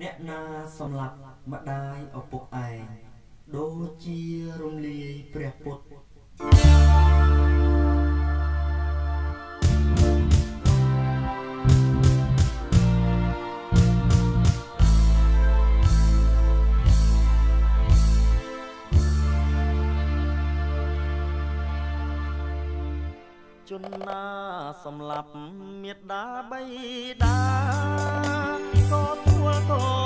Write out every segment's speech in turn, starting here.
អ្នកណាសម្លាប់ម្ដាយឪពុកឯងដូចជារំលាយព្រះពុទ្ធជនណាសម្លាប់មេដាបៃ តាក៏ទួលក៏សាដែល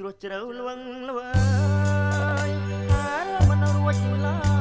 ជ្រោះជ្រៅលវឹងល្វើយហើយមិនរួចឡើយ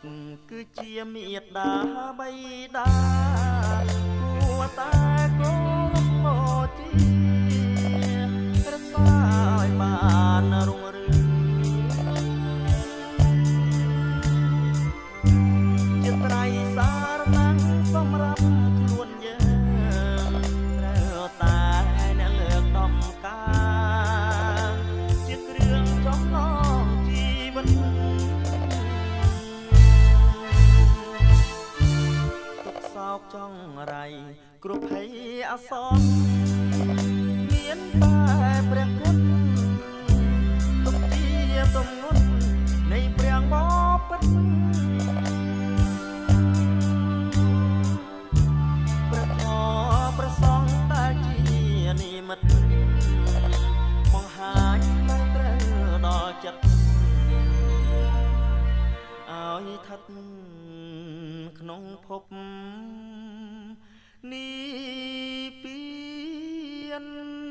ព្រះពុទ្ធគឺជាមេដាបៃតាគួរតែគោរពមកជារក្សាឲ្យបានរុងរឿងជាត្រៃសារណាំងសម្រាប់ ចង់រៃគ្រប់ភ័យអសន្នមានតែព្រះគុណទុកជាទំនុននៃព្រះបពិតព្រះធម៌ព្រះសង្ឃដែលជានិមិត្តបង្ហាញផ្លូវត្រូវដល់ចិត្តឲ្យថិតក្នុងភព នេះពៀន